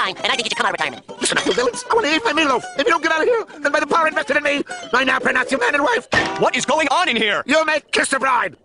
time, and I think you should come out of retirement. Listen up, you villains. I want to eat my meatloaf. If you don't get out of here, then by the power invested in me, I now pronounce you man and wife. What is going on in here? You may kiss the bride.